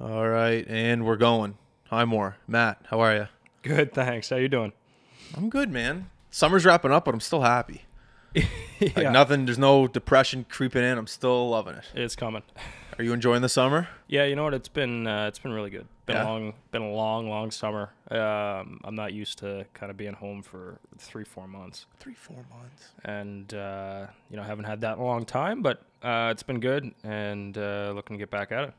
All right, and we're going. Highmore Matt. How are you? Good, thanks. How you doing? I'm good, man. Summer's wrapping up, but I'm still happy. Like yeah, nothing. There's no depression creeping in. I'm still loving it. it's coming. Are you enjoying the summer? Yeah, you know what? It's been uh, it's been really good. Been Yeah. a long, been a long, long summer. Um, I'm not used to kind of being home for three, four months, Three, four months. and uh, you know, haven't had that in a long time. But uh, it's been good, and uh, looking to get back at it.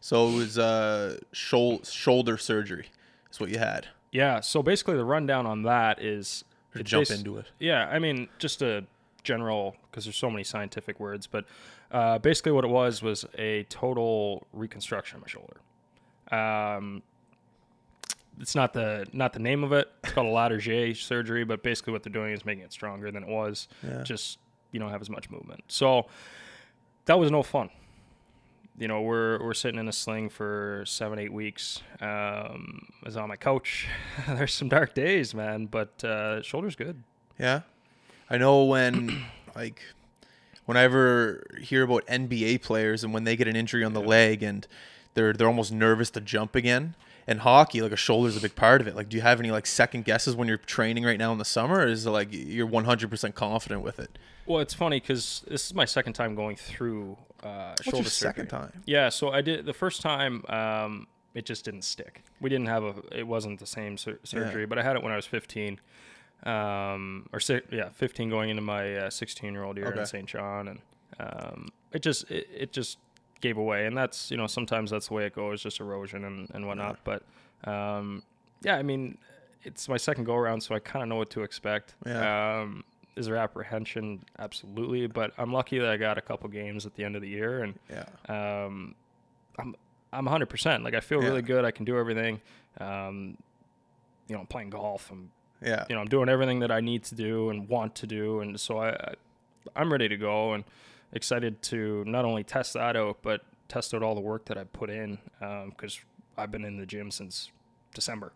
So it was uh, shol- shoulder surgery. Is what you had. Yeah. So basically, the rundown on that is To jump bas- into it. Yeah, I mean, just a general because there's so many scientific words, but uh, basically what it was was a total reconstruction of my shoulder. Um, it's not the not the name of it. It's called a Latarjet surgery, but basically what they're doing is making it stronger than it was. Yeah. Just you don't have as much movement. So that was no fun. You know, we're we're sitting in a sling for seven eight weeks. Um, I was on my couch. There's some dark days, man, but uh, shoulder's good. Yeah. I know when like whenever hear about NBA players and when they get an injury on the leg and they're they're almost nervous to jump again. And hockey, like a shoulder's a big part of it. Like, do you have any like second guesses when you're training right now in the summer, or is it like you're 100% confident with it? Well, it's funny because this is my second time going through uh, What's shoulder your second time? Yeah, so I did the first time. Um, it just didn't stick. We didn't have a. It wasn't the same sur- surgery, but I had it when I was 15, um, or si- yeah, 15 going into my 16 year old year Okay. in Saint John, and um, it just it, it just gave away, and that's you know sometimes that's the way it goes, just erosion and and whatnot. But um, yeah, I mean, it's my second go around, so I kind of know what to expect. Yeah. Um, is there apprehension? Absolutely, but I'm lucky that I got a couple games at the end of the year, and Yeah. um, I'm I'm 100. percent Like I feel Yeah. really good. I can do everything. Um, you know, I'm playing golf. I'm Yeah. you know I'm doing everything that I need to do and want to do, and so I, I I'm ready to go and excited to not only test that out, but test out all the work that I put in because I've been in the gym since December.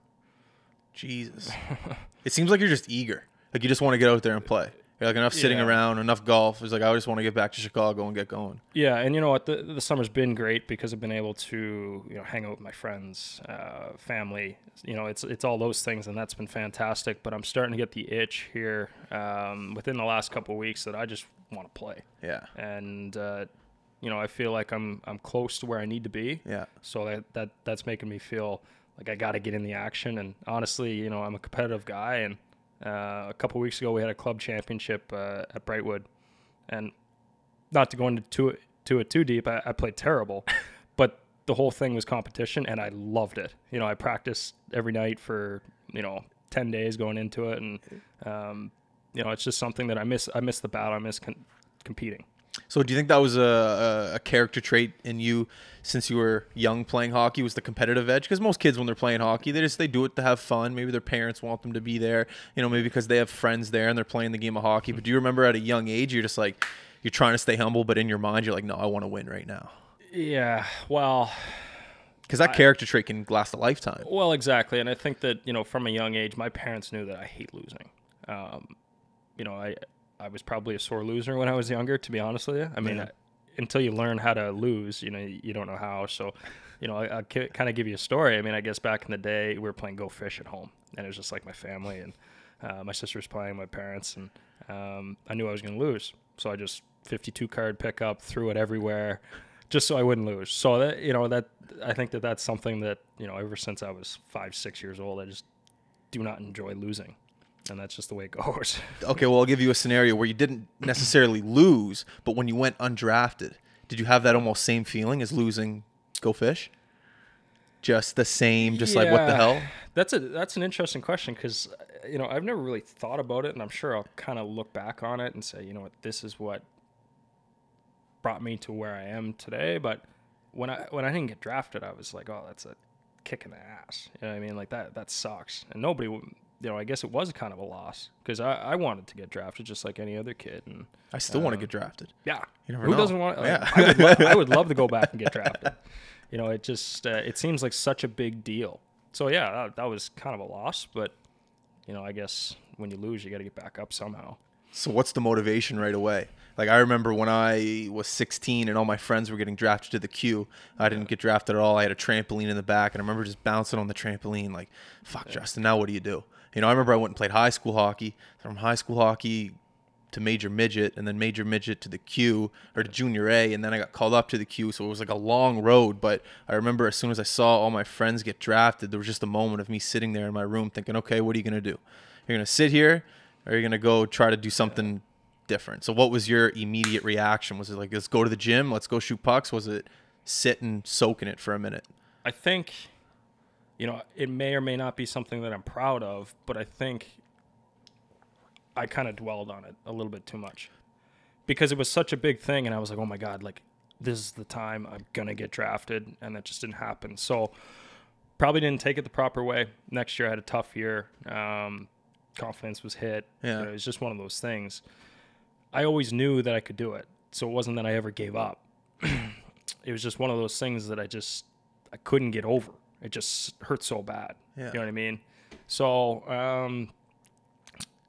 Jesus. it seems like you're just eager. Like you just want to get out there and play. You're like enough sitting Yeah. around, enough golf. It's like I just want to get back to Chicago and get going. Yeah, and you know what? The, the summer's been great because I've been able to you know hang out with my friends, uh, family. You know, it's it's all those things, and that's been fantastic. But I'm starting to get the itch here um, within the last couple of weeks that I just want to play, Yeah. and uh, you know I feel like I'm I'm close to where I need to be. Yeah. So that that that's making me feel like I got to get in the action. And honestly, you know, I'm a competitive guy, and uh, a couple weeks ago we had a club championship uh, at Brightwood, and not to go into too to it too deep, I, I played terrible, but the whole thing was competition, and I loved it. You know, I practiced every night for you know ten days going into it, and um, you know, it's just something that I miss. I miss the battle. I miss con- competing. So do you think that was a, a, character trait in you since you were young playing hockey was the competitive edge? Because most kids when they're playing hockey, they just they do it to have fun. Maybe their parents want them to be there, you know, maybe because they have friends there and they're playing the game of hockey. But do you remember at a young age you're just like you're trying to stay humble, but in your mind you're like, no, I want to win right now. Yeah, well, Because that character trait can last a lifetime. Well, exactly, and I think that you know from a young age, my parents knew that I hate losing. Um, you know, I I was probably a sore loser when I was younger. To be honest with you, I mean, Yeah. I, until you learn how to lose, you know, you, don't know how. So, you know, I, I'll kind of give you a story. I mean, I guess back in the day, we were playing Go Fish at home, and it was just like my family, and uh, my sister was playing, my parents, and um, I knew I was going to lose, so I just 52 card pickup, threw it everywhere just so I wouldn't lose. So that you know that I think that that's something that you know ever since I was five six years old, I just do not enjoy losing, and that's just the way it goes. Okay, well I'll give you a scenario where you didn't necessarily lose, but when you went undrafted, did you have that almost same feeling as losing Go Fish? Just the same, just like what the hell? That's a that's an interesting question because uh, you know I've never really thought about it, and I'm sure I'll kind of look back on it and say, you know what, this is what brought me to where I am today. But when I when I didn't get drafted, I was like, oh, that's a kick in the ass. You know what I mean? Like that that sucks. And nobody, you know, I guess it was kind of a loss because I, I wanted to get drafted just like any other kid. And I still want to Um, get drafted. yeah, You never who know. doesn't want? Like, Yeah. I, would lo- I would love to go back and get drafted. You know, it just uh, it seems like such a big deal. So yeah, that, that was kind of a loss, but you know, I guess when you lose, you got to get back up somehow. So what's the motivation right away? Like I remember when I was 16 and all my friends were getting drafted to the queue. I didn't get drafted at all. I had a trampoline in the back, and I remember just bouncing on the trampoline. Like, fuck, Justin. Now what do you do? You know, I remember I went and played high school hockey. From high school hockey to major midget, and then major midget to the Q or to junior A, and then I got called up to the Q. So it was like a long road. But I remember as soon as I saw all my friends get drafted, there was just a moment of me sitting there in my room thinking, okay, what are you gonna do? You're gonna sit here, or you're gonna go try to do something different. So what was your immediate reaction? Was it like let's go to the gym, let's go shoot pucks? Was it sit and soak in it for a minute? I think, you know, it may or may not be something that I'm proud of, but I think I kind of dwelled on it a little bit too much because it was such a big thing, and I was like, oh my god, like this is the time I'm gonna get drafted, and that just didn't happen. So probably didn't take it the proper way. Next year I had a tough year. Um, confidence was hit. Yeah. You know, it was just one of those things. I always knew that I could do it, so it wasn't that I ever gave up. it was just one of those things that I just I couldn't get over. It just hurts so bad. Yeah. You know what I mean? So, um,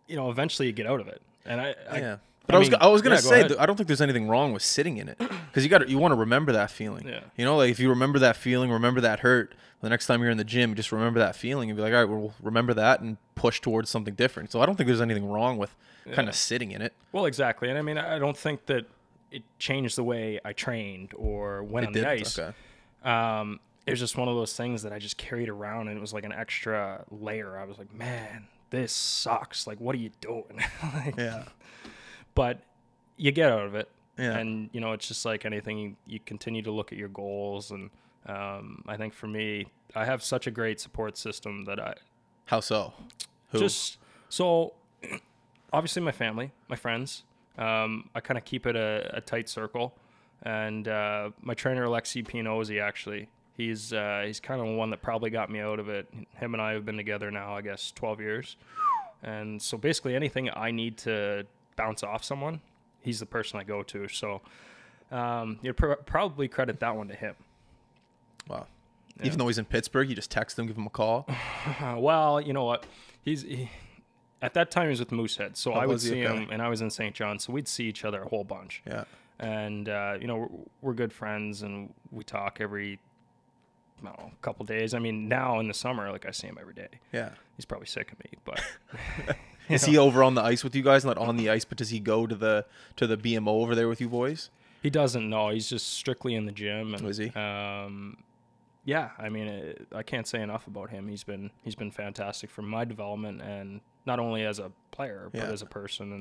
you know, eventually you get out of it. And I, I yeah. But I, I was I was gonna yeah, go say ahead. I don't think there's anything wrong with sitting in it because you got you want to remember that feeling. Yeah. You know, like if you remember that feeling, remember that hurt. The next time you're in the gym, just remember that feeling and be like, all right, well, remember that and push towards something different. So I don't think there's anything wrong with kind of sitting in it. Well, exactly. And I mean, I don't think that it changed the way I trained or went It on did. the ice. Okay. Um, it was just one of those things that I just carried around, and it was like an extra layer. I was like, man, this sucks. Like, what are you doing? like, Yeah. But you get out of it. Yeah. And, you know, it's just like anything, you, you continue to look at your goals. And um, I think for me, I have such a great support system that I, How so? Who? just so obviously my family, my friends. Um, I kind of keep it a, a tight circle, and uh, my trainer Alexi Pinozzi actually, he's uh, he's kind of the one that probably got me out of it. Him and I have been together now, I guess, twelve years, and so basically anything I need to bounce off someone, he's the person I go to. So um, you'd pr- probably credit that one to him. wow. Even though he's in Pittsburgh, you just text him, give him a call. Well, you know what? He's he, at that time he was with Moosehead, so I would see him, and I was in Saint John, so we'd see each other a whole bunch. Yeah. And uh, you know we're, we're good friends, and we talk every I don't know, couple days. I mean, now in the summer, like I see him every day. Yeah. He's probably sick of me, but Is he over on the ice with you guys? Not on the ice, but does he go to the to the BMO over there with you boys? he doesn't know. He's just strictly in the gym. And, Is he? Um, yeah, I mean, it, I can't say enough about him. He's been he's been fantastic for my development, and not only as a player but Yeah. as a person.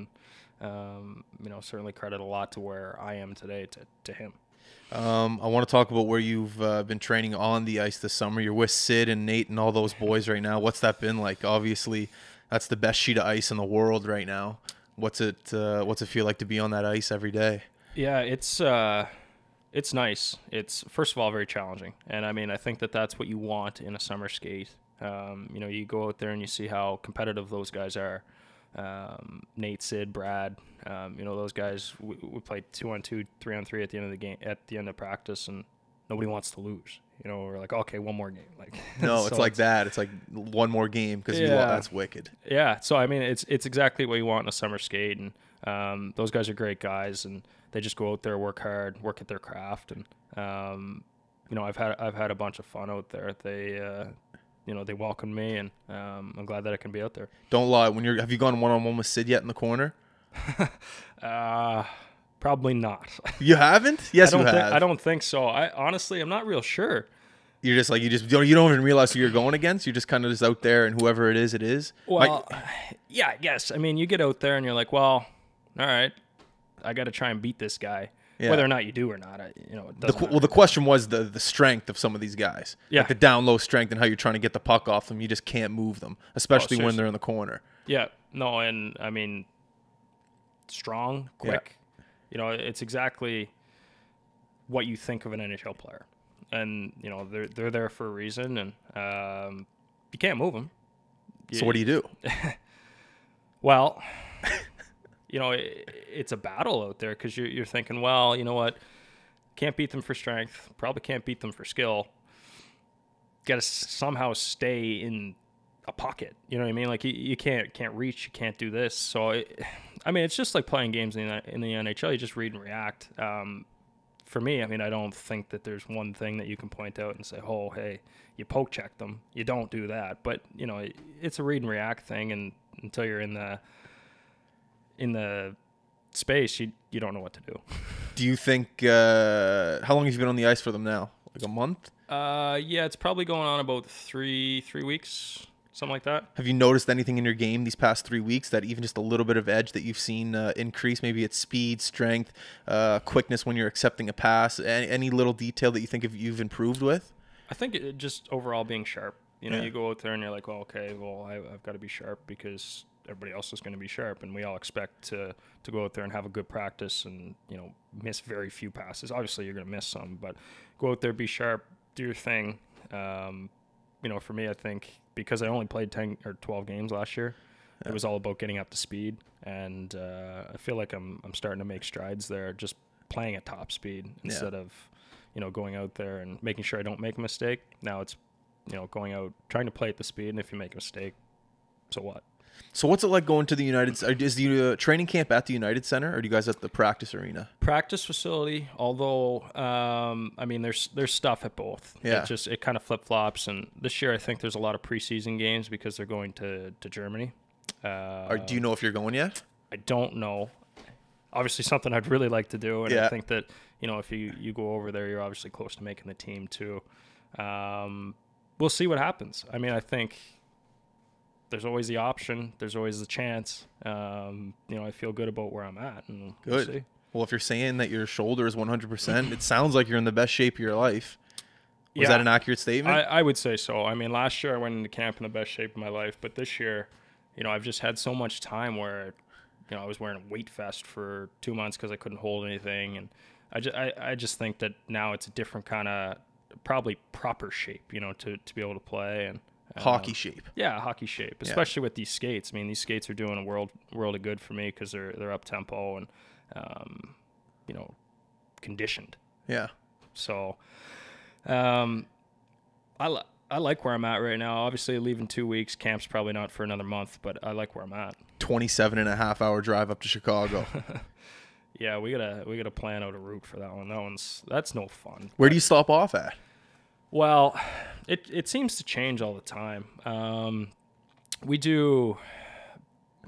And um, you know, certainly credit a lot to where I am today to, to him. Um, I want to talk about where you've uh, been training on the ice this summer. You're with Sid and Nate and all those boys right now. What's that been like? Obviously, that's the best sheet of ice in the world right now. What's it? Uh, what's it feel like to be on that ice every day? Yeah, it's uh, it's nice. It's first of all very challenging, and I mean I think that that's what you want in a summer skate. Um, you know, you go out there and you see how competitive those guys are. Um, Nate, Sid, Brad, um, you know those guys. We, we played two on two, three on three at the end of the game, at the end of practice, and nobody wants to lose. You know, we're like, okay, one more game. Like, No, so it's like that. It's like one more game because Yeah. that's wicked. yeah so i mean it's it's exactly what you want in a summer skate and um, those guys are great guys and they just go out there work hard work at their craft and um, you know i've had i've had a bunch of fun out there they uh, you know they welcomed me and um, i'm glad that i can be out there Don't lie. When you're have you gone one on one with Sid yet in the corner? Uh, probably not You haven't? Yes, I don't you think have. I don't think so. I honestly I'm not real sure. You're just like you just you don't, you don't even realize who you're going against. You're just kind of just out there, and whoever it is, it is. My- Well, yeah, I guess. I mean, you get out there and you're like, well, all right, I got to try and beat this guy, Yeah. whether or not you do or not. I, you know, it The, well, the question was the the strength of some of these guys. Yeah. Like the down low strength and how you're trying to get the puck off them. You just can't move them, especially when they're in the corner. Yeah, no, and I mean, strong, Yeah. quick. You know, it's exactly what you think of an NHL player, and you know they're they're there for a reason, and um, you can't move them. So what do you do? Well, you know, it, it's a battle out there because you're, you're thinking, well, you know what? Can't beat them for strength. Probably can't beat them for skill. Got to somehow stay in a pocket. You know what I mean? Like you, you can't can't reach. You can't do this. So it, I mean, it's just like playing games in the, in the NHL. You just read and react. Um, for me, I mean, I don't think that there's one thing that you can point out and say, "Oh, hey, you poke check them." You don't do that, but you know, it, it's a read and react thing, and until you're in the in the space, you you don't know what to do. Do you think uh, how long have you been on the ice for them now? Like a month? Uh, yeah, it's probably going on about three three weeks, something like that. Have you noticed anything in your game these past three weeks that even just a little bit of edge that you've seen uh, increase? Maybe it's speed, strength, uh, quickness when you're accepting a pass. Any, any little detail that you think you've improved with? I think it, just overall being sharp. You know, Yeah. you go out there and you're like, well, okay, well, I, I've got to be sharp because everybody else is going to be sharp, and we all expect to to go out there and have a good practice and you know miss very few passes. Obviously, you're going to miss some, but go out there, be sharp, do your thing. Um, you know, for me, I think because I only played ten or twelve games last year, Yeah. it was all about getting up to speed, and uh, I feel like I'm I'm starting to make strides there, just playing at top speed instead of you know going out there and making sure I don't make a mistake. Now it's you know going out trying to play at the speed, and if you make a mistake, so what? So what's it like going to the United? Is the uh, training camp at the United Center, or do you guys at the practice arena? practice facility. Although, um, I mean, there's there's stuff at both. Yeah. It just it kind of flip flops. And this year, I think there's a lot of preseason games because they're going to to Germany. Uh, or do you know if you're going yet? I don't know. Obviously, something I'd really like to do, and Yeah. I think that you know if you you go over there, you're obviously close to making the team too. Um, we'll see what happens. I mean, I think there's always the option. There's always the chance. Um, you know, I feel good about where I'm at, and we'll Good. see. Well, if you're saying that your shoulder is 100%, it sounds like you're in the best shape of your life. Was Yeah. that an accurate statement? I, I would say so. I mean, last year I went into camp in the best shape of my life, but this year, you know, I've just had so much time where, you know, I was wearing a weight vest for two months because I couldn't hold anything, and I just, I, I just think that now it's a different kind of, probably proper shape, you know, to, to be able to play and um, Hockey shape. yeah, hockey shape, especially with these skates. I mean, these skates are doing a world world of good for me because they're they're up tempo and, um, you know, conditioned. Yeah. So, um, I, li- I like where I'm at right now. Obviously, leaving two weeks. Camp's probably not for another month, but I like where I'm at. 27 and a half hour drive up to Chicago. Yeah, we gotta we gotta plan out a route for that one. That one's that's no fun. Where do you stop off at? Well, it it seems to change all the time. Um, we do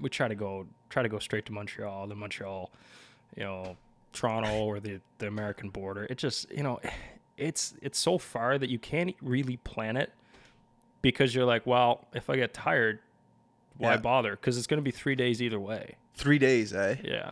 we try to go try to go straight to Montreal, then Montreal, you know, Toronto or the the American border. It just you know, it's it's so far that you can't really plan it because you're like, well, if I get tired, why Yeah. bother? Because it's going to be three days either way. Three days, eh? Yeah.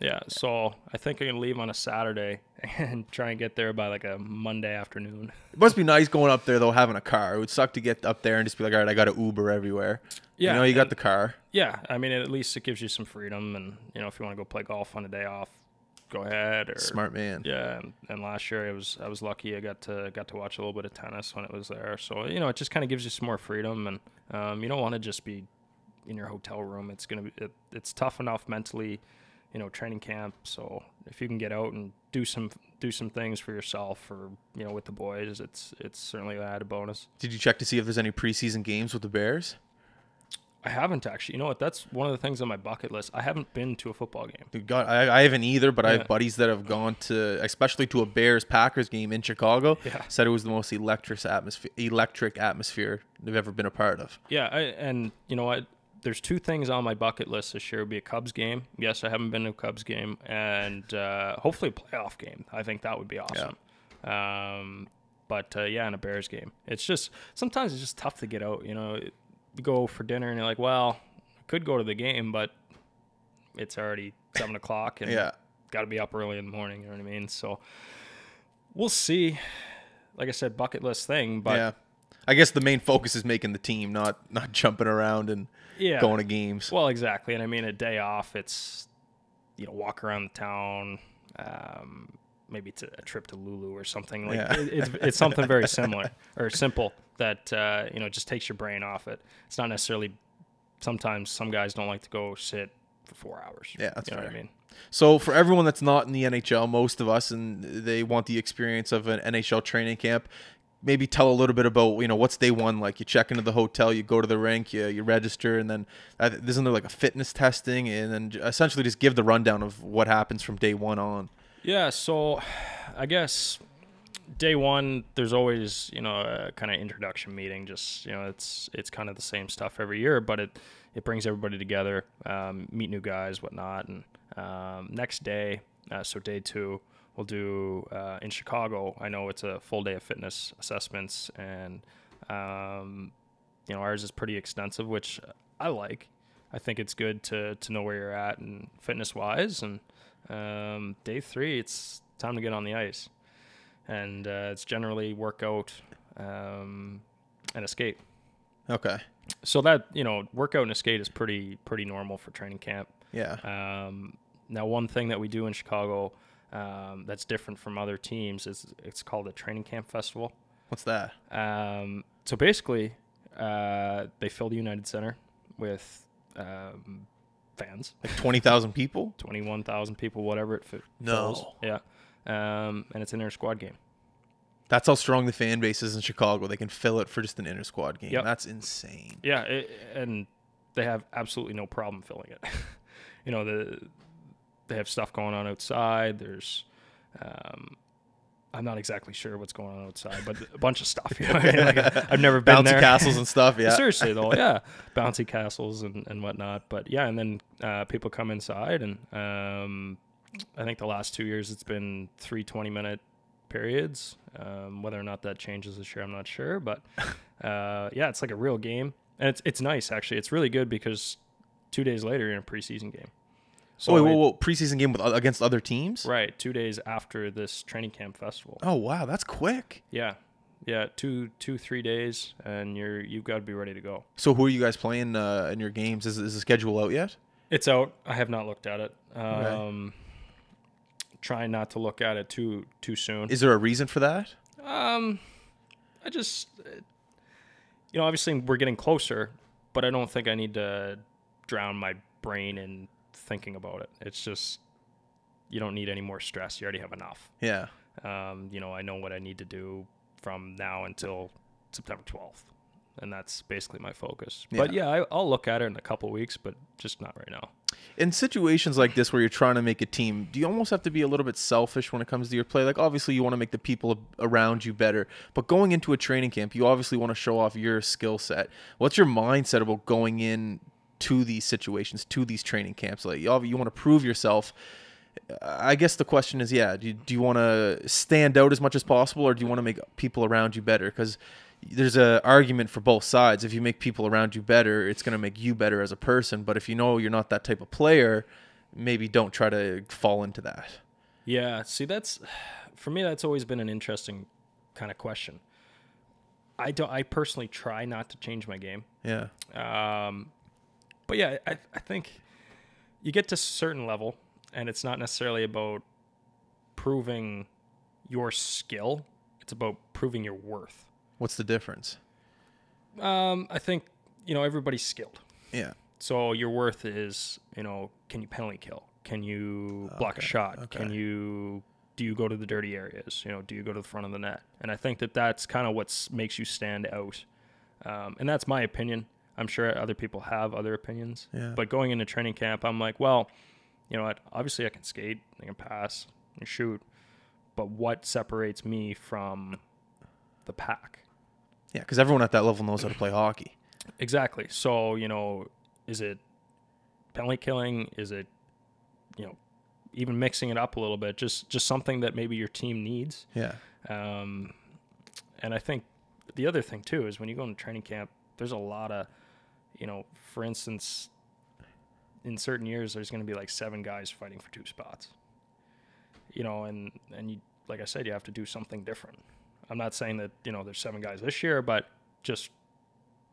Yeah. So I think I'm going to leave on a Saturday and try and get there by like a Monday afternoon. It must be nice going up there, though, having a car. It would suck to get up there and just be like, all right, I got to Uber everywhere. Yeah, You know, you got the car. Yeah. I mean, at least it gives you some freedom. And, you know, if you want to go play golf on a day off, go ahead. Or, Smart man. Yeah. And, and last year I was, I was lucky. I got to, got to watch a little bit of tennis when it was there. So, you know, it just kind of gives you some more freedom. And um, you don't want to just be in your hotel room. It's going to be, it, it's tough enough mentally, you know, training camp. So if you can get out and do some, do some things for yourself or, you know, with the boys, it's, it's certainly an added bonus. Did you check to see if there's any preseason games with the Bears? I haven't actually. You know what? That's one of the things on my bucket list. I haven't been to a football game. Dude, God, I, I haven't either, but I have buddies that have gone to, especially to a Bears Packers game in Chicago. Yeah. Said it was the most electric atmosphere, electric atmosphere they've ever been a part of. Yeah, I, and you know what? There's two things on my bucket list this year. Would be a Cubs game. Yes, I haven't been to a Cubs game, and uh, hopefully a playoff game. I think that would be awesome. Um, but uh, yeah, and a Bears game. It's just sometimes it's just tough to get out. You know, you go for dinner and you're like, well, I could go to the game, but it's already seven o'clock, and Yeah. got to be up early in the morning. You know what I mean? So we'll see. Like I said, bucket list thing, but yeah. I guess the main focus is making the team, not not jumping around and yeah, going to games. Well, exactly. And I mean, a day off, it's, you know, walk around the town, um, maybe it's a, trip to Lulu or something. Like Yeah. it, it's, it's something very similar or simple that, uh, you know, just takes your brain off it. It's not necessarily, sometimes some guys don't like to go sit for four hours. Yeah, that's you know what I mean? So for everyone that's not in the NHL, most of us, and they want the experience of an NHL training camp, maybe tell a little bit about you know what's day one like? You check into the hotel, you go to the rink, you you register, and then uh, isn't there like a fitness testing, and then essentially just give the rundown of what happens from day one on. Yeah, so I guess day one there's always you know a kind of introduction meeting. Just you know it's it's kind of the same stuff every year, but it it brings everybody together, um, meet new guys, whatnot, and um, next day, uh, so day two, we'll do uh, in Chicago. I know it's a full day of fitness assessments, and um, you know ours is pretty extensive, which I like. I think it's good to to know where you're at and fitness wise, and um, day three, it's time to get on the ice, and uh, it's generally workout um, and a skate. Okay. So that you know, workout and a skate is pretty pretty normal for training camp. Yeah. Um, now, one thing that we do in Chicago um, that's different from other teams is it's called a training camp festival. What's that? Um, so basically, uh, they fill the United Center with um, fans, Like twenty thousand people? twenty-one thousand people, whatever it fi- No. Yeah, um, and it's an inter squad game. That's how strong the fan base is in Chicago. They can fill it for just an inter squad game. Yep. That's insane. Yeah, it, and they have absolutely no problem filling it. you know, the they have stuff going on outside. There's, um, I'm not exactly sure what's going on outside, but a bunch of stuff. You know, I mean? like, I've never been Bouncy there. castles and stuff. Yeah. Seriously though, yeah, bouncy castles and, and whatnot. But yeah, and then uh, people come inside, and um, I think the last two years it's been three 20 minute periods. Um, whether or not that changes this year, I'm not sure. But uh, yeah, it's like a real game, and it's it's nice actually. It's really good because two days later you're in a preseason game. So wait, it- whoa, whoa, preseason game with against other teams? right, two days after this training camp festival. Oh wow, that's quick. Yeah, yeah, two two three days, and you're you've got to be ready to go. So who are you guys playing uh, in your games? Is, is the schedule out yet? It's out. I have not looked at it. Um, Trying not to look at it too too soon. Is there a reason for that? Um, I just, you know, obviously we're getting closer, but I don't think I need to drown my brain in thinking about it. It's just you don't need any more stress. You already have enough. Yeah. Um, you know, I know what I need to do from now until September twelfth, and that's basically my focus. But yeah, I, I'll look at it in a couple weeks, but just not right now. In situations like this where you're trying to make a team, do you almost have to be a little bit selfish when it comes to your play? Like obviously you want to make the people around you better, but going into a training camp, you obviously want to show off your skill set. What's your mindset about going in to these situations, to these training camps? Like you, you want to prove yourself. I guess the question is, yeah, do you, do you want to stand out as much as possible, or do you want to make people around you better? Because there's a argument for both sides. If you make people around you better, it's going to make you better as a person. But if you know you're not that type of player, maybe don't try to fall into that. Yeah, see, that's for me. That's always been an interesting kind of question. I don't. I personally try not to change my game. Yeah, Um, but yeah, I, I think you get to a certain level, and it's not necessarily about proving your skill. It's about proving your worth. what's the difference? Um, I think you know everybody's skilled. Yeah, So your worth is, you know, can you penalty kill? Can you block a Okay, shot? Can you do you go to the dirty areas? You know, do you go to the front of the net? And I think that that's kind of what makes you stand out. Um, and that's my opinion. I'm sure other people have other opinions. Yeah. But going into training camp, I'm like, well, you know what? Obviously, I can skate, I can pass, and shoot. But what separates me from the pack? yeah, because everyone at that level knows how to play hockey. Exactly. So, you know, is it penalty killing? Is it, you know, even mixing it up a little bit? Just just something that maybe your team needs. Yeah, Um, and I think the other thing too is when you go into training camp, there's a lot of, you know, for instance, in certain years there's going to be like seven guys fighting for two spots. You know, and and you like I said, you have to do something different. I'm not saying that you know there's seven guys this year, but just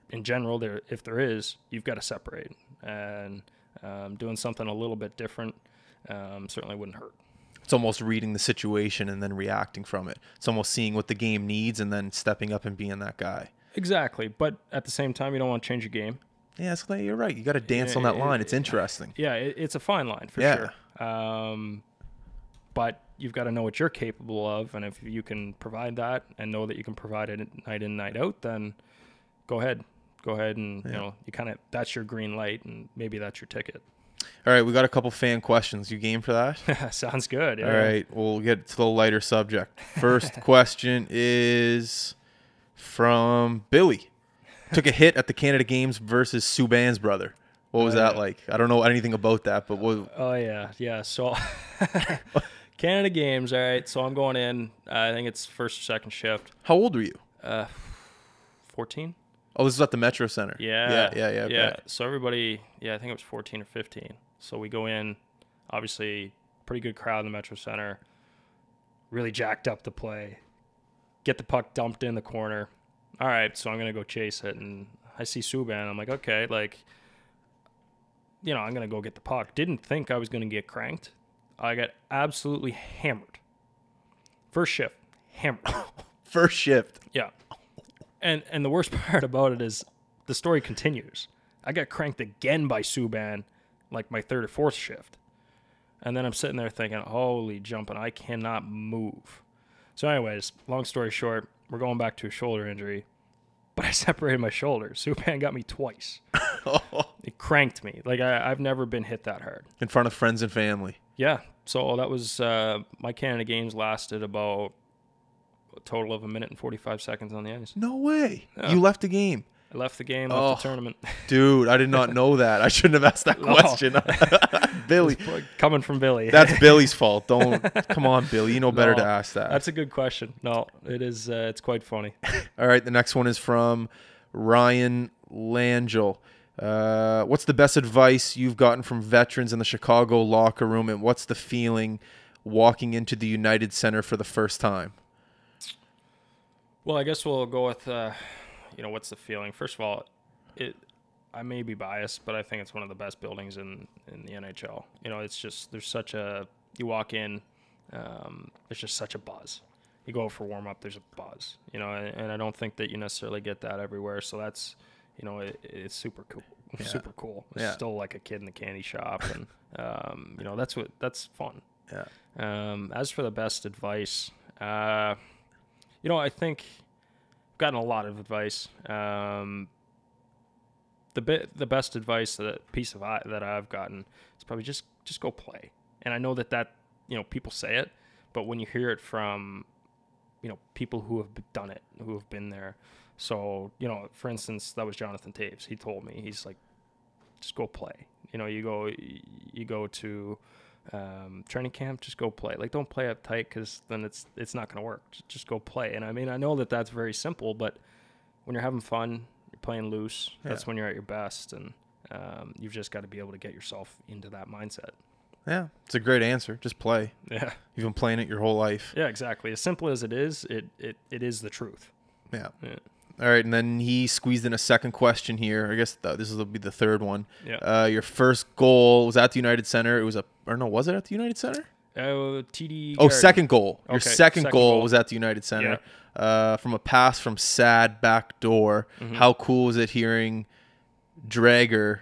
in general, there if there is, you've got to separate, and um, doing something a little bit different um, certainly wouldn't hurt. it's almost reading the situation and then reacting from it. It's almost seeing what the game needs and then stepping up and being that guy. Exactly, but at the same time, you don't want to change your game. Yeah, it's you're right. You got to dance on that line. It's interesting. Yeah, it, it's a fine line for Yeah. sure. Um, but you've got to know what you're capable of, and if you can provide that and know that you can provide it night in night out, then go ahead, go ahead, and you know you kind of that's your green light, and maybe that's your ticket. All right, we got a couple fan questions. You game for that? Sounds good. All right, we'll get to the lighter subject. First question is from Billy. Took a hit at the Canada Games versus Subban's brother. What was Oh, that yeah. like? I don't know anything about that, but what? Oh yeah, yeah. So Canada Games. All right. So I'm going in. I think it's first or second shift. How old were you? Uh, fourteen. Oh, this is at the Metro Center. Yeah. yeah, yeah, yeah. Yeah. So everybody, yeah, I think it was 14 or 15. So we go in, obviously, pretty good crowd in the Metro Center. Really jacked up the play. Get the puck dumped in the corner. All right, so I'm gonna go chase it, and I see Subban. I'm like, okay, like, you know, I'm gonna go get the puck. Didn't think I was gonna get cranked. I got absolutely hammered. First shift, hammered. First shift. Yeah. And and the worst part about it is the story continues. I got cranked again by Subban, like my third or fourth shift. And then I'm sitting there thinking, holy jumping, I cannot move. So, anyways, long story short, we're going back to a shoulder injury. But I separated my shoulder. Subban got me twice. It cranked me. Like I, I've never been hit that hard. In front of friends and family. Yeah. So that was uh, my Canada games lasted about a total of a minute and 45 seconds on the ice. No way. Yeah. You left the game. I left the game, left the Oh. tournament. Dude, I did not know that. I shouldn't have asked that No. question. Billy. Coming from Billy. That's Billy's fault. Don't come on, Billy. You know better to ask that. That's a good question. No, it is. Uh, it's quite funny. All right, the next one is from Ryan Langell. Uh, what's the best advice you've gotten from veterans in the Chicago locker room, and what's the feeling walking into the United Center for the first time? Well, I guess we'll go with, uh, you know, what's the feeling? First of all, it. I may be biased, but I think it's one of the best buildings in in the NHL. You know, it's just there's such a you walk in, um, there's just such a buzz. You go for warm up, there's a buzz. You know, and, and I don't think that you necessarily get that everywhere. So that's, you know, it, it's super cool. Super cool. It's Yeah. still like a kid in the candy shop, and um, you know that's what that's fun. Yeah. Um, as for the best advice, uh, you know, I think gotten a lot of advice. Um, the bit, the best advice that piece of I, that I've gotten is probably just just go play. And I know that that you know people say it, but when you hear it from you know people who have done it, who have been there. So you know, for instance, that was Jonathan Toews. He told me he's like, just go play. You know, you go you go to um, training camp, just go play. Like, don't play uptight because then it's it's not going to work. Just, go play. And I mean, I know that that's very simple, but when you're having fun, you're playing loose. That's when you're at your best, and um, you've just got to be able to get yourself into that mindset. Yeah, it's a great answer. Just play. Yeah, You've been playing it your whole life. yeah, exactly. As simple as it is, it it, it is the truth. Yeah. Yeah. All right, and then he squeezed in a second question here. I guess th- this will be the third one. Yeah. Uh, your first goal was at the United Center. It was a, or no, was it at the United Center? Uh, TD. Oh, Garden. second goal. Your Okay, second, second goal, goal. was at the United Center. Uh, from a pass from Saad back door. Mm-hmm. How cool was it hearing Dragger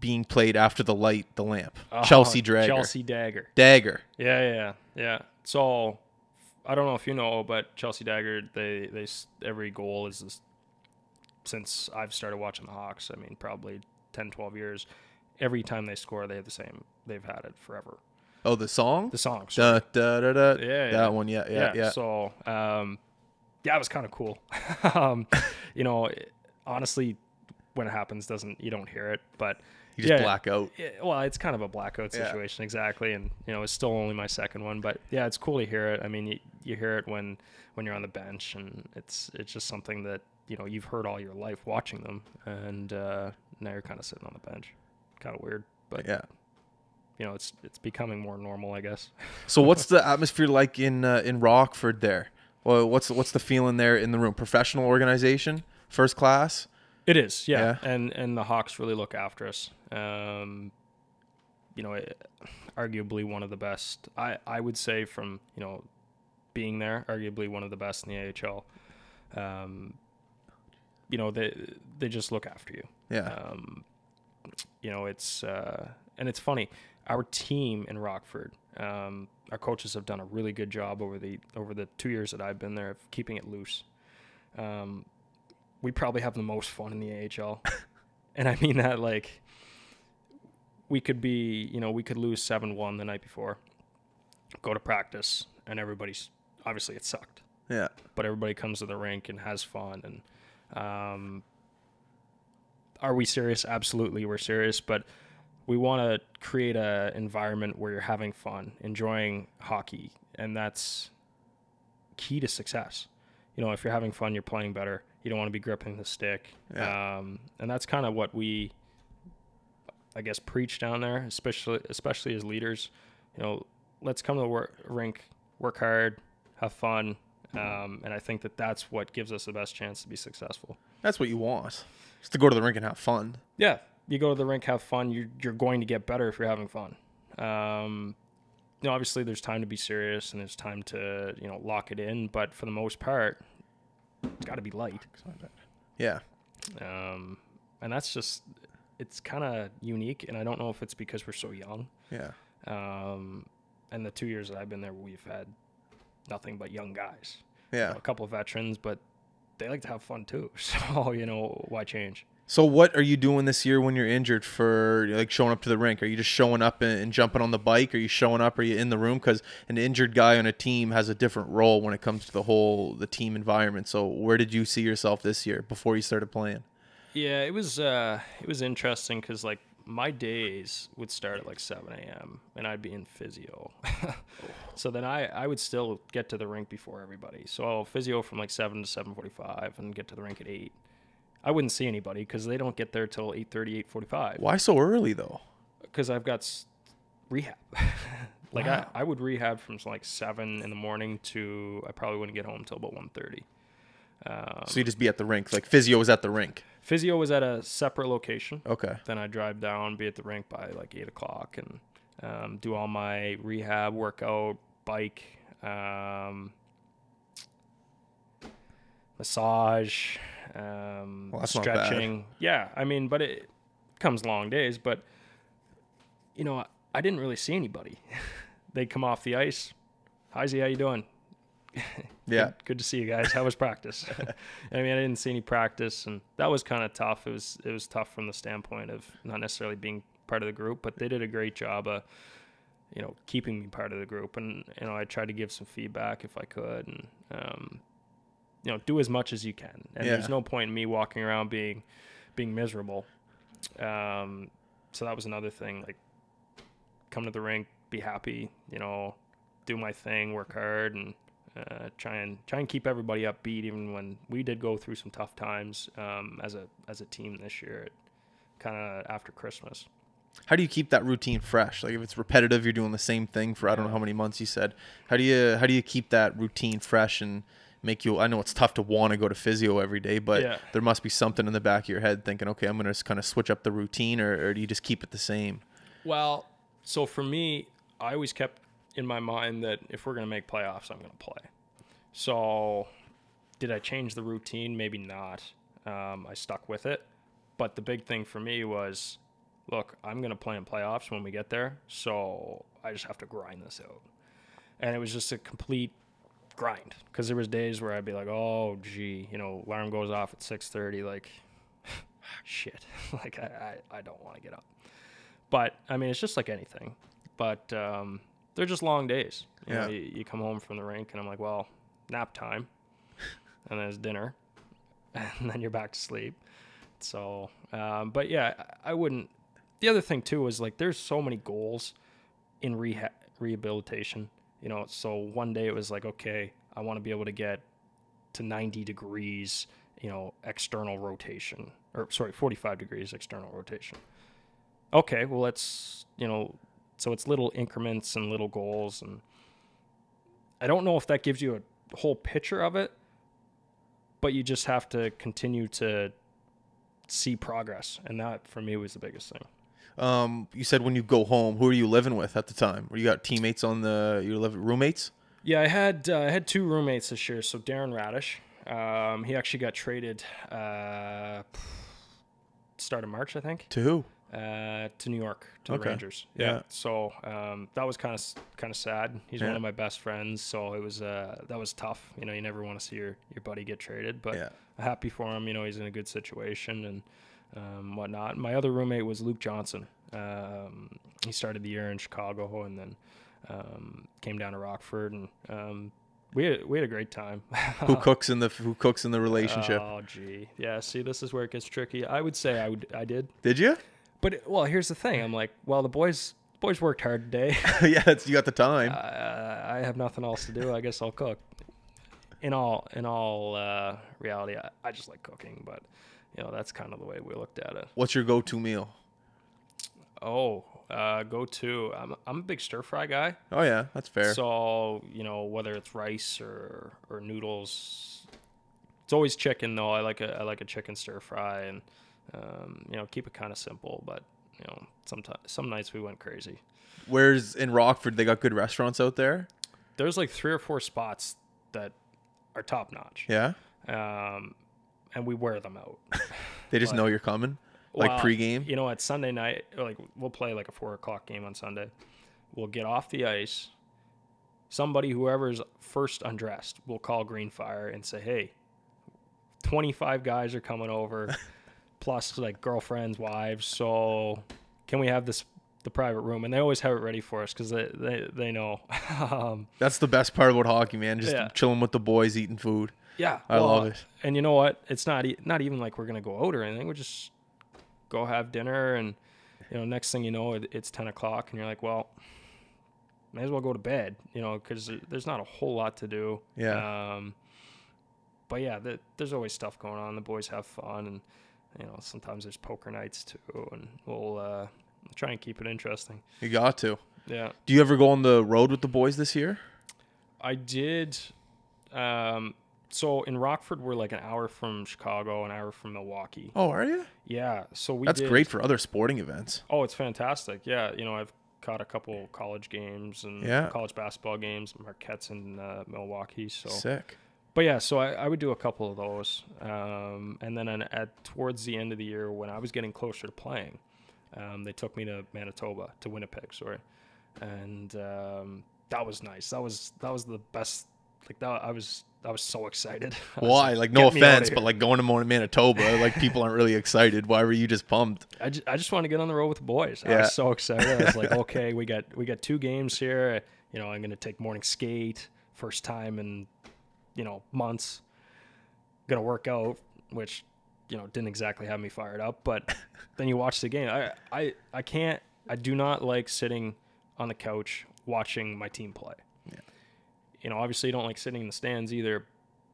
being played after the light, the lamp? Oh, Chelsea Dragger. Chelsea Dagger. Dagger. Yeah, yeah, yeah, yeah. So I don't know if you know, but Chelsea Dagger, they they every goal is this, since I've started watching the Hawks. I mean, probably 10, 12 years. Every time they score, they have the same. They've had it forever. Oh, the song? The song. Da, da, da, da. Yeah, yeah. That one, yeah, yeah, yeah. So, um, yeah, it was kind of cool. um, you know, honestly, when it happens, doesn't you don't hear it, but you just yeah, black out. yeah, well, it's kind of a blackout Yeah. situation, exactly, and you know, it's still only my second one, but yeah, it's cool to hear it. I mean, you, you hear it when when you're on the bench, and it's it's just something that you know you've heard all your life watching them, and uh, now you're kind of sitting on the bench, kind of weird, but Yeah. you know, it's it's becoming more normal, I guess. So what's the atmosphere like in uh, in Rockford there? Well, what's what's the feeling there in the room? Professional organization, first class. It is, yeah. Yeah. And and the Hawks really look after us. Um, you know, it, arguably one of the best. I I would say from you know being there, arguably one of the best in the AHL. Um, you know, they they just look after you. Yeah. Um, you know, it's uh, and it's funny. Our team in Rockford, um, our coaches have done a really good job over the over the two years that I've been there of keeping it loose. Um, we probably have the most fun in the AHL, and I mean that like we could be, you know, we could lose seven one the night before, go to practice, and everybody's obviously it sucked, Yeah. but everybody comes to the rink and has fun. And um, are we serious? Absolutely, we're serious, but we want to create a environment where you're having fun, enjoying hockey, and that's key to success. You know, if you're having fun, you're playing better. You don't want to be gripping the stick, Yeah. um, and that's kind of what we, I guess, preach down there, especially especially as leaders. You know, let's come to the work, rink, work hard, have fun, um, and I think that that's what gives us the best chance to be successful. That's what you want. Just to go to the rink and have fun. Yeah, you go to the rink, have fun. You're you're going to get better if you're having fun. Um, you know, obviously there's time to be serious and there's time to you know lock it in, but for the most part, it's got to be light. Yeah. Um, and that's just it's kind of unique, and I don't know if it's because we're so young. Yeah. Um, and the two years that I've been there, we've had nothing but young guys. Yeah. a couple of veterans, but they like to have fun too. So you know why change? So what are you doing this year when you're injured for like showing up to the rink? Are you just showing up and, and jumping on the bike? Are you showing up? Are you in the room? Because an injured guy on a team has a different role when it comes to the whole the team environment. So where did you see yourself this year before you started playing? Yeah, it was uh, it was interesting because like my days would start at like 7 a.m. and I'd be in physio. so then I, I would still get to the rink before everybody. So I'll physio from like 7 to 7:45 and get to the rink at 8. I wouldn't see anybody because they don't get there till 8:30, 8:45. Why so early though? Because I've got s- rehab. like Wow. I, I would rehab from like 7 in the morning to I probably wouldn't get home till about 1:30. Um, So you just be at the rink. Like physio was at the rink. physio was at a separate location. Okay. Then I drive down, be at the rink by like eight o'clock, and um, do all my rehab, workout, bike, um, massage, um, Well, that's not bad. stretching. Yeah, I mean, but it comes long days. But you know, I, I didn't really see anybody. they come off the ice. Hi, Z, how you doing? Yeah. Good, good to see you guys. How was practice? I mean, I didn't see any practice, and that was kind of tough. It was it was tough from the standpoint of not necessarily being part of the group, but they did a great job of, you know, keeping me part of the group. And you know, I tried to give some feedback if I could, and um, you know, do as much as you can. And Yeah. there's no point in me walking around being being miserable. Um, so that was another thing. Like, come to the rink, be happy. You know, do my thing, work hard, and uh, try and try and keep everybody upbeat. Even when we did go through some tough times um, as a as a team this year, kind of after Christmas. How do you keep that routine fresh? Like if it's repetitive, you're doing the same thing for I don't know how many months you said. How do you how do you keep that routine fresh and make you I know it's tough to want to go to physio every day, but Yeah. there must be something in the back of your head thinking, okay, I'm gonna just kind of switch up the routine or, or do you just keep it the same? Well, so for me, I always kept in my mind that if we're going to make playoffs, I'm going to play. So, did I change the routine? Maybe not. Um, I stuck with it. But the big thing for me was look, I'm going to play in playoffs when we get there. So, I just have to grind this out. And it was just a complete grind because there was days where I'd be like, oh, gee, you know, alarm goes off at 6:30, like, shit, like I, I, I don't want to get up. But I mean, it's just like anything. But um, they're just long days. You know, Yeah. you, you come home from the rink, and I'm like, well, nap time, and then it's dinner, and then you're back to sleep. So, um, but yeah, I I wouldn't. The other thing too is like, there's so many goals in rehab rehabilitation. You know, so one day it was like, okay, I want to be able to get to 90 degrees, you know, external rotation, or sorry, 45 degrees external rotation. Okay, well, let's, you know, so it's little increments and little goals. And I don't know if that gives you a whole picture of it, but you just have to continue to see progress. And that for me was the biggest thing. Um, you said when you go home, who are you living with at the time? Were you got teammates on the you live roommates? Yeah, I had uh, I had two roommates this year. So Darren Raddysh, um, he actually got traded uh, start of March, I think. To who? Uh, to New York to Okay. the Rangers. Yeah. So um, that was kind of kind of sad. He's Yeah. one of my best friends, so it was uh, that was tough. You know, you never want to see your, your buddy get traded, but Yeah. happy for him. You know, he's in a good situation and um, whatnot. My other roommate was Luke Johnson. Um, he started the year in Chicago and then um, came down to Rockford, and um, we had, we had a great time. Who cooks in the Who cooks in the relationship? Oh, gee, yeah. See, this is where it gets tricky. I would say I would, I did, Did you? but well, here's the thing. I'm like, well, the boys boys worked hard today. yeah, it's, you got the time. uh, I have nothing else to do. I guess I'll cook. In all in all uh, reality, I, I just like cooking, but you know that's kind of the way we looked at it. What's your go-to meal? Oh, uh, go to. I'm I'm a big stir fry guy. Oh yeah, that's fair. So you know whether it's rice or or noodles, it's always chicken though. I like a I like a chicken stir fry and um, you know keep it kind of simple, but you know sometimes some nights we went crazy. Where's in Rockford? They got good restaurants out there. There's like three or four spots that are top notch. Yeah, um, and we wear them out. they just But- know you're coming, like Well, pregame. You know, at Sunday night, like we'll play like a four o'clock game on Sunday. We'll get off the ice. Somebody, whoever's first undressed, will call Green Fire and say, "Hey, twenty-five guys are coming over, plus like girlfriends, wives. So can we have this the private room?" And they always have it ready for us because they, they they know. um, That's the best part about hockey, man. Just Yeah. chilling with the boys, eating food. Yeah, I love it. And you know what? It's not e- not even like we're gonna go out or anything. We just go have dinner, and you know, next thing you know, it, it's ten o'clock, and you're like, well, may as well go to bed, you know, because there's not a whole lot to do. Yeah. Um, but yeah, the, there's always stuff going on. The boys have fun, and you know, sometimes there's poker nights too, and we'll uh, try and keep it interesting. You got to. Yeah. Do you ever go on the road with the boys this year? I did. Um, so in Rockford, we're like an hour from Chicago, an hour from Milwaukee. Oh, are you? Yeah, so we. That's did- great for other sporting events. Oh, it's fantastic. Yeah, you know, I've caught a couple college games and Yeah. college basketball games, Marquette's in uh, Milwaukee. So, Sick. but yeah, so I, I would do a couple of those, um, and then an, at towards the end of the year when I was getting closer to playing, um, they took me to Manitoba to Winnipeg, sorry, and um, that was nice. That was that was the best. Like that, I was I was so excited. Why? Like, no "Get me outta offense, but like going to Manitoba, like people aren't really excited. Why were you just pumped? I just, I just want to get on the road with the boys. I Yeah. was so excited. I was like, okay, we got we got two games here. You know, I'm gonna take morning skate, first time in, you know, months. Gonna work out, which, you know, didn't exactly have me fired up. But then you watch the game. I I I can't. I do not like sitting on the couch watching my team play. You know, obviously, you don't like sitting in the stands either.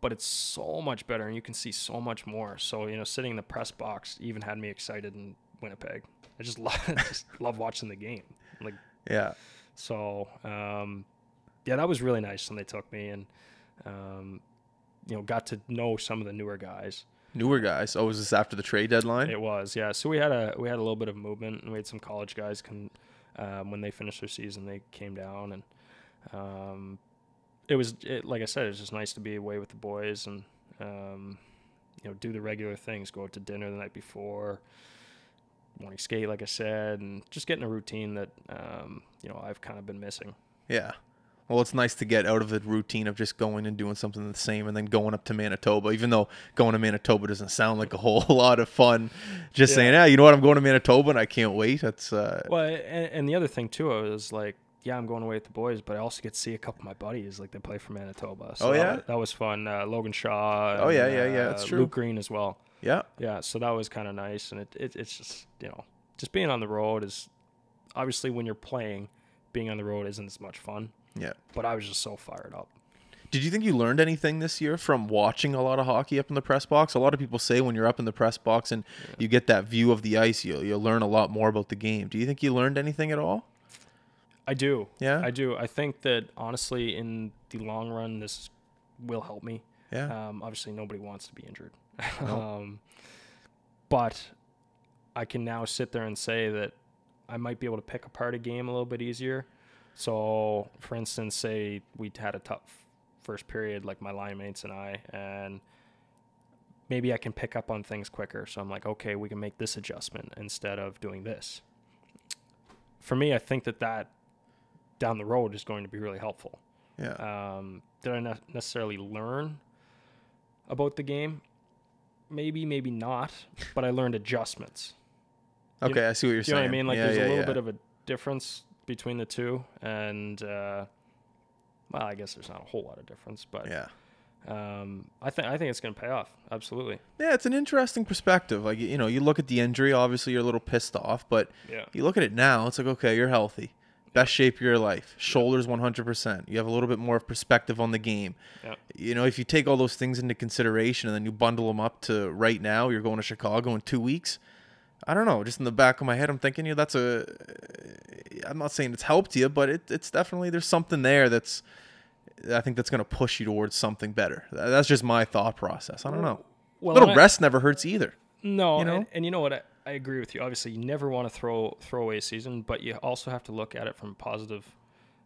But it's so much better, and you can see so much more. So you know, sitting in the press box even had me excited in Winnipeg. I just love just love watching the game. Like Yeah. so, um, yeah, that was really nice when they took me and um, you know got to know some of the newer guys. Newer guys. Oh, was this after the trade deadline? It was yeah. So we had a we had a little bit of movement and we had some college guys come um, when they finished their season. They came down and um, it was it, like I said, it was just nice to be away with the boys and um, you know do the regular things. Go out to dinner the night before. Morning skate, like I said, and just getting a routine that um, you know I've kind of been missing. Yeah. Well, it's nice to get out of the routine of just going and doing something the same and then going up to Manitoba, even though going to Manitoba doesn't sound like a whole lot of fun. Just Yeah. saying, yeah, you know what? I'm going to Manitoba and I can't wait. That's, uh, Well, and, and the other thing too is like, yeah, I'm going away with the boys, but I also get to see a couple of my buddies. Like they play for Manitoba. So Oh, yeah? wa- that, was fun. Uh, Logan Shaw. Oh, yeah, and, yeah, yeah, uh, that's true. Luke Green as well. yeah. Yeah, so that was kind of nice, and it, it it's just you know just being on the road is obviously when you're playing, being on the road isn't as much fun. Yeah. But I was just so fired up. Did you think you learned anything this year from watching a lot of hockey up in the press box? A lot of people say when you're up in the press box and you get that view of the ice, you'll, you'll learn a lot more about the game. Do you think you learned anything at all? I do. Yeah? I do. I think that honestly, in the long run, this will help me. Yeah. Um, obviously, nobody wants to be injured. No. um, but I can now sit there and say that I might be able to pick apart a game a little bit easier. So, for instance, say we had a tough first period, like my line mates and I, and maybe I can pick up on things quicker. So I'm like, okay, we can make this adjustment instead of doing this. For me, I think that that down the road is going to be really helpful. Yeah. Um, did I not necessarily learn about the game? Maybe, maybe not. But I learned adjustments. you okay, I see what you're Do you know saying. what I mean? Like Yeah, there's yeah, a little yeah. bit of a difference between the two, and uh, well, I guess there's not a whole lot of difference, but yeah. um, I think I think it's going to pay off. Absolutely. Yeah, it's an interesting perspective. Like you know, you look at the injury. Obviously, you're a little pissed off, but Yeah. you look at it now. It's like okay, you're healthy, best shape of your life, shoulders 100%. You have a little bit more of perspective on the game. Yeah. You know, if you take all those things into consideration and then you bundle them up to right now, you're going to Chicago in two weeks. I don't know. Just in the back of my head, I'm thinking, you know, that's a. Eh, I'm not saying it's helped you, but it, it's definitely there's something there that's. I think that's going to push you towards something better. That's just my thought process. I don't know. Well, little I- rest never hurts either. No, you know? and, and you know what? I, I agree with you. Obviously, you never want to throw throw away a season, but you also have to look at it from a positive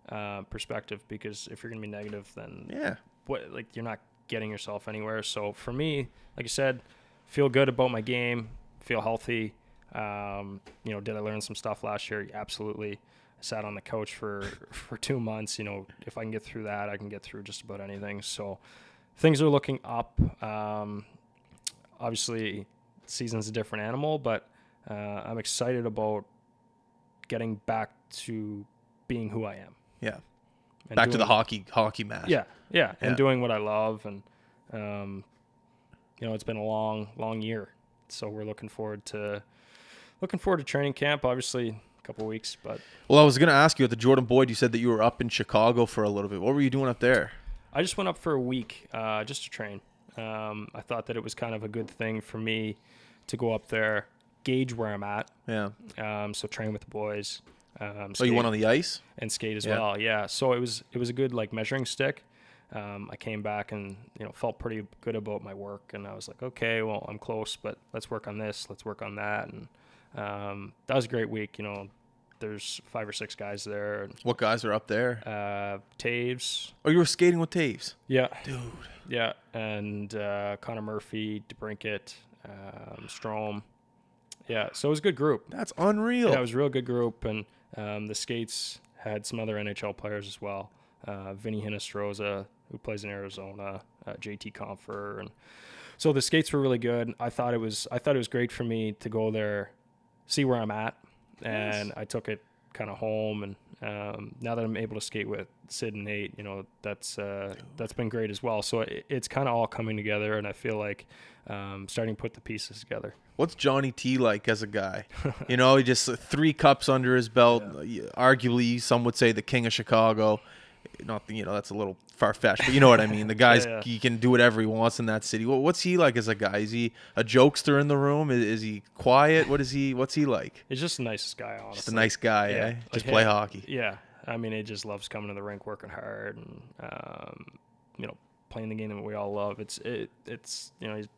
uh, perspective because if you're going to be negative, then Yeah. what like you're not getting yourself anywhere. So for me, like I said, feel good about my game, feel healthy. Um, you know, did I learn some stuff last year? Absolutely. I sat on the couch for for two months. You know, if I can get through that, I can get through just about anything. So things are looking up. Um, obviously, season's a different animal, but uh, I'm excited about getting back to being who I am. Yeah. and Back to the hockey hockey match. yeah, yeah, and Yeah. doing what I love, and um, you know, it's been a long, long year, so we're looking forward to looking forward to training camp. Obviously, a couple weeks, but Well, I was going to ask you at the Jordan Boyd. You said that you were up in Chicago for a little bit. What were you doing up there? I just went up for a week uh, just to train. Um, I thought that it was kind of a good thing for me to go up there, gauge where I'm at. Yeah. Um, so train with the boys. Um, So you went on the ice? and skate as Yeah. well. Yeah. So it was it was a good like measuring stick. Um, I came back and you know felt pretty good about my work, and I was like, okay, well I'm close, but let's work on this, let's work on that, and um, that was a great week. You know, there's five or six guys there. What guys are up there? uh, Toews, Oh, you were skating with Toews. yeah, Dude. yeah, and uh, Connor Murphy, DeBrincat, um, Strome. Yeah, so it was a good group. That's unreal. Yeah, it was a real good group, and um, the skates had some other NHL players as well. Uh, Vinnie Hinostroza, who plays in Arizona, uh, JT Compher, and so the skates were really good. I thought it was I thought it was great for me to go there, see where I'm at, and I took it kind of home. And um, now that I'm able to skate with Sid and Nate, you know that's uh, that's been great as well. So it, it's kind of all coming together, and I feel like um, starting to put the pieces together. What's Johnny T like as a guy? you know, he just uh, three cups under his belt. Uh, Arguably, some would say the king of Chicago. Not, you know, that's a little far fetched, but you know what I mean. The guy's yeah. he can do whatever he wants in that city. What, what's he like as a guy? Is he a jokester in the room? Is, is he quiet? What is he? What's he like? He's just the nicest guy, honestly. Just a nice guy, Yeah, eh? like, Just play hockey. Yeah, I mean, he just loves coming to the rink, working hard, and um, you know, playing the game that we all love. It's it, it's you know, he's,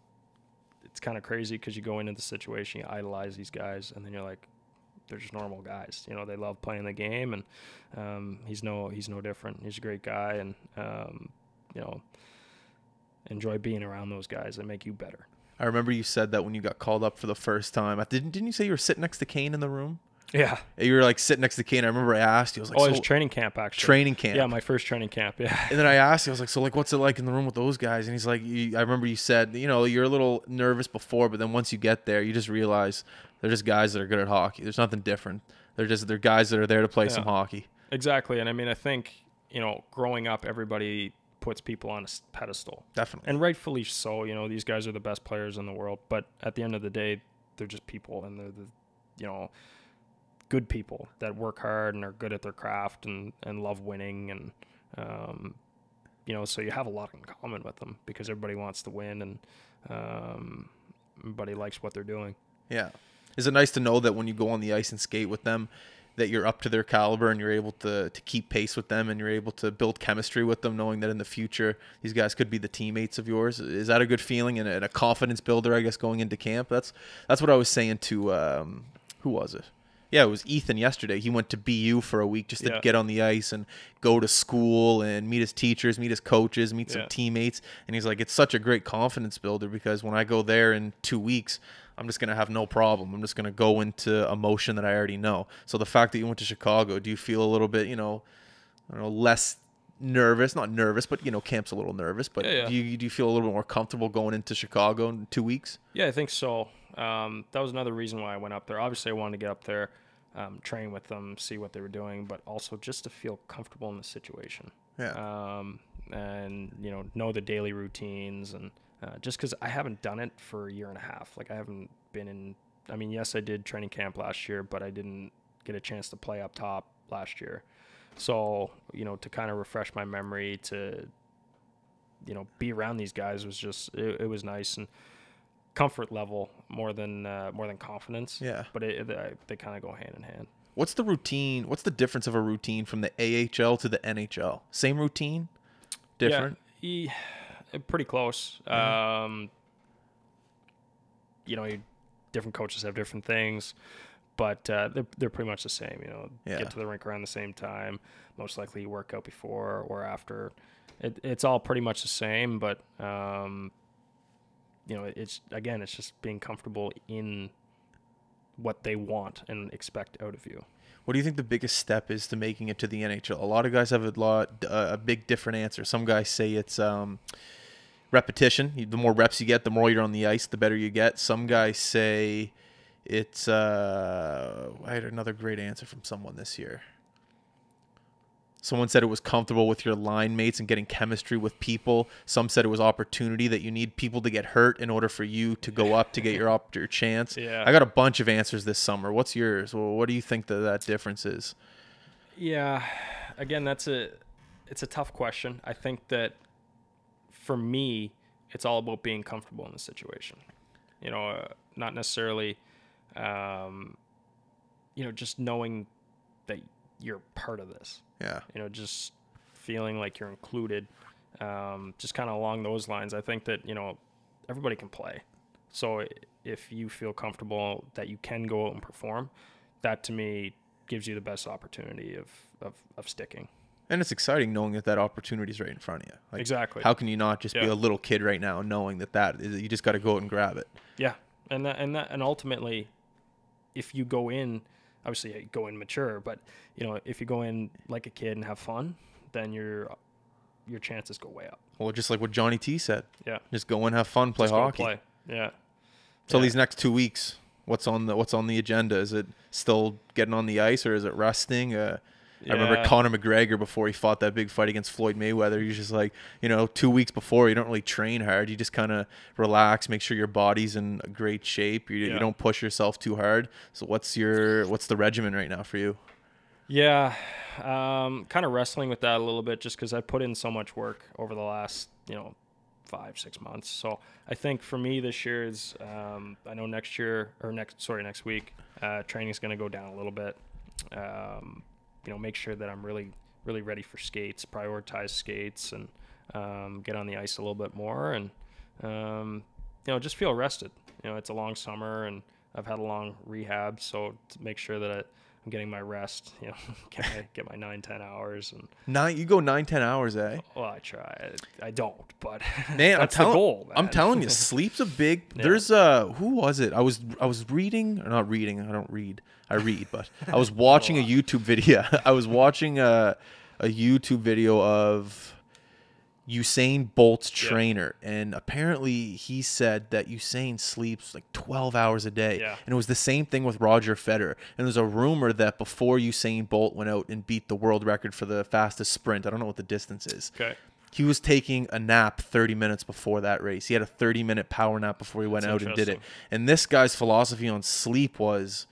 it's kind of crazy because you go into the situation, you idolize these guys, and then you're like, they're just normal guys. You know, they love playing the game, and um, he's no he's no different. He's a great guy, and um, you know, enjoy being around those guys that make you better. I remember you said that when you got called up for the first time. I- Didn't didn't you say you were sitting next to Kane in the room? Yeah. You were like sitting next to Kane. I remember I asked you. I was like, Oh, so, it was training camp actually. training camp. Yeah, my first training camp. Yeah. And then I asked you, I was like, so like, what's it like in the room with those guys? And he's like, you, I remember you said, you know, you're a little nervous before, but then once you get there, you just realize they're just guys that are good at hockey. There's nothing different. They're just they're guys that are there to play some hockey. Exactly, and I mean, I think you know, growing up, everybody puts people on a pedestal, Definitely. and rightfully so. You know, these guys are the best players in the world, but at the end of the day, they're just people, and they're the, you know, good people that work hard and are good at their craft and and love winning, and um, you know, so you have a lot in common with them because everybody wants to win, and um, everybody likes what they're doing. Yeah. Is it nice to know that when you go on the ice and skate with them, that you're up to their caliber and you're able to to keep pace with them and you're able to build chemistry with them, knowing that in the future these guys could be the teammates of yours? Is that a good feeling and a, and a confidence builder? I guess going into camp. That's that's what I was saying to um, who was it? Yeah, it was Ethan yesterday. He went to BU for a week just to Yeah. get on the ice and go to school and meet his teachers, meet his coaches, meet some teammates. And he's like, it's such a great confidence builder because when I go there in two weeks, I'm just gonna have no problem. I'm just gonna go into a motion that I already know. So the fact that you went to Chicago, do you feel a little bit, you know, I don't know, less nervous? Not nervous, but you know, camp's a little nervous. But Yeah, yeah. do you do you feel a little bit more comfortable going into Chicago in two weeks? Yeah, I think so. Um, that was another reason why I went up there. Obviously, I wanted to get up there, um, train with them, see what they were doing, but also just to feel comfortable in the situation. Yeah. Um, and you know, know the daily routines, and uh, just because I haven't done it for a year and a half, like I haven't been in. I mean, yes, I did training camp last year, but I didn't get a chance to play up top last year. So you know, to kind of refresh my memory, to you know, be around these guys was just it, it was nice and comfort level more than uh, more than confidence. Yeah. But it, they, they kind of go hand in hand. What's the routine? What's the difference of a routine from the AHL to the NHL? Same routine, different. Yeah, e- pretty close. Um, you know, you, different coaches have different things, but uh, they're they're pretty much the same. You know, Yeah. get to the rink around the same time. Most likely, you work out before or after. It, it's all pretty much the same, but um, you know, it's again, it's just being comfortable in what they want and expect out of you. What do you think the biggest step is to making it to the NHL? A lot of guys have a lot, uh, a big different answer. Some guys say it's um, repetition. The more reps you get, the more you're on the ice, the better you get. Some guys say it's. Uh, I had another great answer from someone this year. Someone said it was comfortable with your line mates and getting chemistry with people. Some said it was opportunity that you need people to get hurt in order for you to go up to get your your chance. Yeah. I got a bunch of answers this summer. What's yours? Well, what do you think that that difference is? Yeah, again, that's a it's a tough question. I think that for me, it's all about being comfortable in the situation. You know, uh, not necessarily, um, you know, just knowing that you're part of this. Yeah. You know, just feeling like you're included. Um, just kind of along those lines. I think that you know everybody can play. So if you feel comfortable that you can go out and perform, that to me gives you the best opportunity of of, of sticking. And it's exciting knowing that that opportunity is right in front of you. Like, Exactly. How can you not just be a little kid right now, knowing that that is, you just got to go out and grab it? Yeah, and that, and that, and ultimately, if you go in, obviously you go in mature, but you know if you go in like a kid and have fun, then your your chances go way up. Well, just like what Johnny T said, Yeah, just go and have fun, play Just hockey. Play. Yeah. So Yeah. these next two weeks, what's on the what's on the agenda? Is it still getting on the ice or is it resting? Uh, I remember Yeah. Conor McGregor before he fought that big fight against Floyd Mayweather. He's just like, you know, two weeks before, you don't really train hard. You just kind of relax, make sure your body's in great shape. You, you don't push yourself too hard. So what's your what's the regimen right now for you? Yeah, um, kind of wrestling with that a little bit, just because I put in so much work over the last, you know, five six months. So I think for me this year is, um, I know next year or next, sorry, next week, uh, training is going to go down a little bit. Um, you know, make sure that I'm really really ready for skates, prioritize skates, and um, get on the ice a little bit more, and um, you know, just feel rested. You know, it's a long summer, and I've had a long rehab, so to make sure that I, I'm getting my rest. You know, get my get my nine ten hours, and Nine, you go nine, ten hours, eh? well, I try. I don't, but Man, I'm that's telling, the goal. I'm telling you, sleep's a big. Yeah. There's a who was it? I was I was reading or not reading. I don't read. I read, but I was watching a lot. YouTube video. I was watching a a YouTube video of Usain Bolt's Yeah. trainer, and apparently he said that Usain sleeps like 12 hours a day, Yeah. and it was the same thing with Roger Federer. And there's a rumor that before Usain Bolt went out and beat the world record for the fastest sprint, I don't know what the distance is okay. he was taking a nap 30 minutes before that race. He had a 30 minute power nap before he went That's out and did it. And this guy's philosophy on sleep was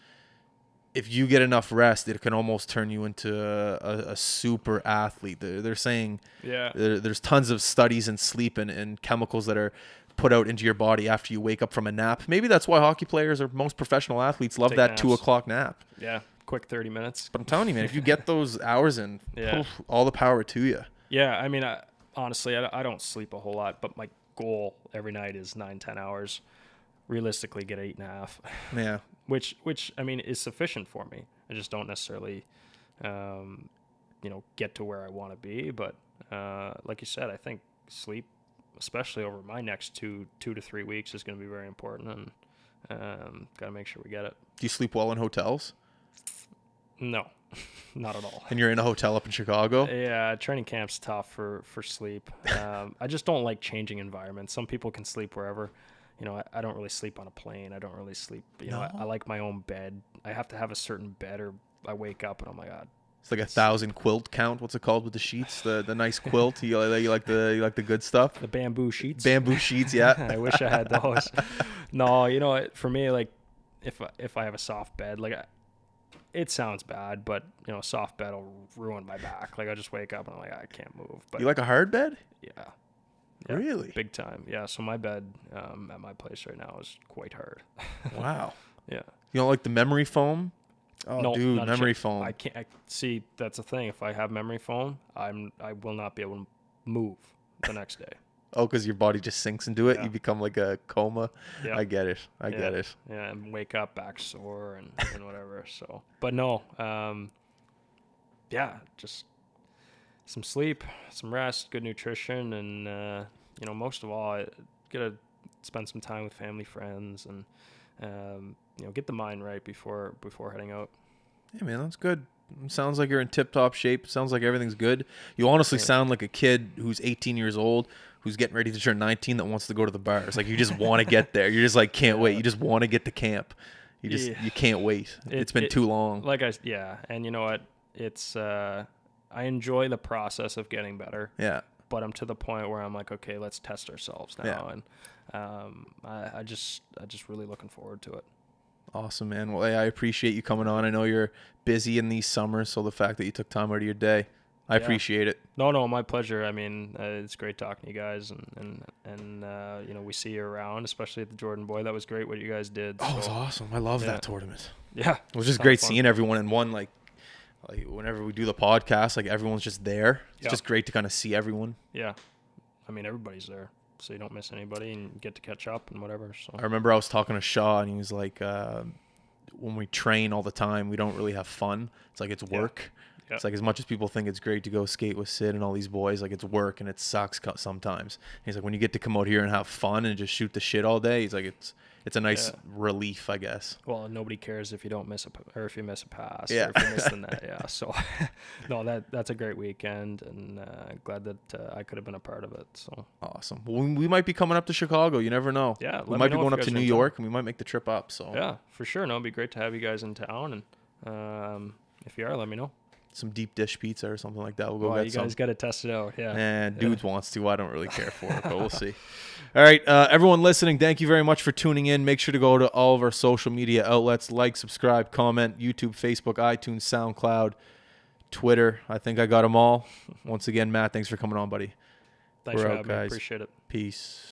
if you get enough rest, it can almost turn you into a, a, super athlete. They're, they're saying Yeah. there, there's tons of studies in sleep and, and chemicals that are put out into your body after you wake up from a nap. Maybe that's why hockey players or most professional athletes love Take that two o'clock nap. Yeah. Quick thirty minutes. But I'm telling you, man, if you get those hours in, Yeah. poof, all the power to you. Yeah. I mean, I, honestly, I, I don't sleep a whole lot, but my goal every night is nine ten hours. Realistically get eight and a half, Yeah. which which I mean is sufficient for me. I just don't necessarily, um, you know, get to where I want to be. But uh, like you said, I think sleep, especially over my next two two to three weeks, is going to be very important, and um, got to make sure we get it. Do you sleep well in hotels? No, not at all. And you're in a hotel up in Chicago? Yeah, training camp's tough for for sleep. Um, I just don't like changing environments. Some people can sleep wherever. You know, I, I don't really sleep on a plane. I don't really sleep. You know, I, I like my own bed. I have to have a certain bed, or I wake up and oh my god. It's like a thousand quilt count. What's it called with the sheets? The the nice quilt. You, like- you like the you like the good stuff. The bamboo sheets. Bamboo sheets. Yeah. I wish I had those. no, you know, what, for me, like if I- if I have a soft bed, like I, it sounds bad, but you know, a soft bed will ruin my back. Like I just wake up and I'm like, ah, I can't move. But You like a hard bed? yeah, Yeah. Really? big time. Yeah. So my bed um, at my place right now is quite hard. Wow. yeah. You don't like the memory foam? Oh, No, dude, memory foam. I can't I, see. That's the thing. If I have memory foam, I'm I will not be able to move the next day. Oh, because your body just sinks into it. Yeah. You become like a coma. Yeah. I get it. I yeah. get it. Yeah, and wake up back sore and, and whatever. So, but no, um, yeah, just some sleep, some rest, good nutrition, and uh, you know, most of all, I gotta spend some time with family, friends, and um, you know, get the mind right before before heading out. Yeah, man, that's good. Sounds like you're in tip top shape. Sounds like everything's good. You honestly Yeah. sound like a kid who's 18 years old, who's getting ready to turn 19, that wants to go to the bars. Like you just want to get there. You're just like can't wait. You just want to get to camp. You just Yeah. you can't wait. It- it's been it- too long. Like I yeah, and you know what? It's uh, I enjoy the process of getting better. yeah. But I'm to the point where I'm like, okay, let's test ourselves now, Yeah. and um, I, I just, I just really looking forward to it. Awesome, man. Well, hey, I appreciate you coming on. I know you're busy in these summers, so the fact that you took time out of your day, I Yeah. appreciate it. No, no, my pleasure. I mean, uh, it's great talking to you guys, and and and uh, you know, we see you around, especially at the Jordan Boyd. That was great what you guys did. Oh, it was awesome. I love yeah. that tournament. yeah, It was just great fun. seeing everyone in one like like whenever we do the podcast, like everyone's just there. It's Yeah. just great to kind of see everyone. Yeah, I mean, everybody's there, so you don't miss anybody and get to catch up and whatever. So I remember I was talking to Shaw and he was like, uh, when we train all the time, we don't really have fun. It's like it's work. Yeah. It's like as much as people think it's great to go skate with Sid and all these boys, like it's work and it sucks sometimes. He's like, when you get to come out here and have fun and just shoot the shit all day, he's like, it's it's a nice Yeah. relief, I guess. Well, nobody cares if you don't miss a or if you miss a pass Yeah. or if you miss the net. Yeah. So, no, that that's a great weekend, and uh, glad that uh, I could have been a part of it. So, Awesome. Well, we, might be coming up to Chicago. You never know. Yeah, we might be going up to New. York, and we might make the trip up. So yeah, for sure. No, it'd be great to have you guys in town, and um, if you are, let me know. Some deep dish pizza or something like that. We'll go Well, get you some. guys got to test it out. Yeah. And dudes wants to. I don't really care for it, but we'll see. All right, uh, everyone listening, thank you very much for tuning in. Make sure to go to all of our social media outlets, like, subscribe, comment, YouTube, Facebook, iTunes, SoundCloud, Twitter. I think I got them all. Once again, Matt, thanks for coming on, buddy. Thanks We're for out, having me. Appreciate it. Peace.